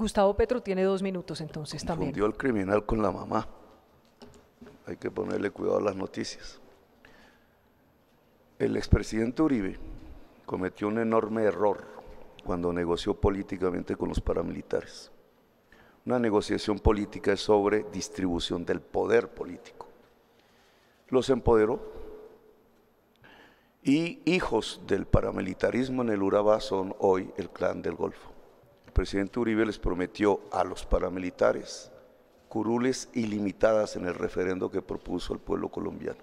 Gustavo Petro tiene dos minutos entonces también. Fundió el criminal con la mamá. Hay que ponerle cuidado a las noticias. El expresidente Uribe cometió un enorme error cuando negoció políticamente con los paramilitares. Una negociación política es sobre distribución del poder político. Los empoderó y hijos del paramilitarismo en el Urabá son hoy el clan del Golfo. El presidente Uribe les prometió a los paramilitares curules ilimitadas en el referendo que propuso el pueblo colombiano,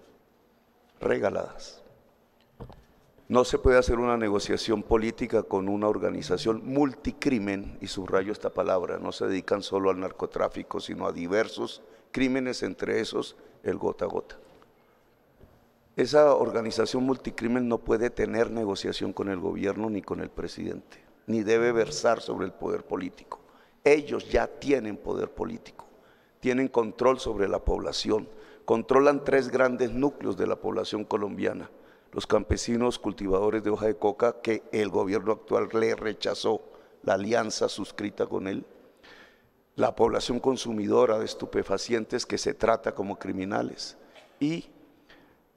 regaladas. No se puede hacer una negociación política con una organización multicrimen, y subrayo esta palabra, no se dedican solo al narcotráfico, sino a diversos crímenes, entre esos el gota a gota. Esa organización multicrimen no puede tener negociación con el gobierno ni con el presidente, ni debe versar sobre el poder político. Ellos ya tienen poder político, tienen control sobre la población, controlan tres grandes núcleos de la población colombiana los campesinos cultivadores de hoja de coca que el gobierno actual le rechazó la alianza suscrita con él, la población consumidora de estupefacientes que se trata como criminales y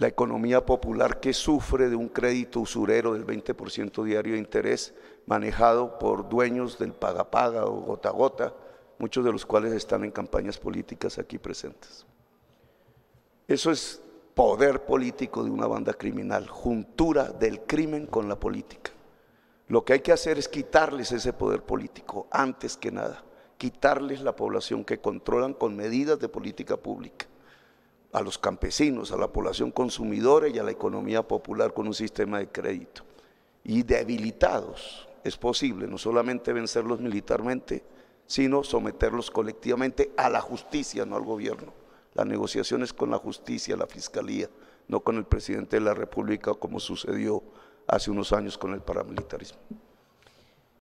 la economía popular que sufre de un crédito usurero del 20% diario de interés manejado por dueños del paga-paga o gota-gota, muchos de los cuales están en campañas políticas aquí presentes. Eso es poder político de una banda criminal, juntura del crimen con la política. Lo que hay que hacer es quitarles ese poder político, antes que nada, quitarles la población que controlan con medidas de política pública, a los campesinos, a la población consumidora y a la economía popular con un sistema de crédito. Y debilitados es posible no solamente vencerlos militarmente, sino someterlos colectivamente a la justicia, no al gobierno. La negociación es con la justicia, la fiscalía, no con el presidente de la República como sucedió hace unos años con el paramilitarismo.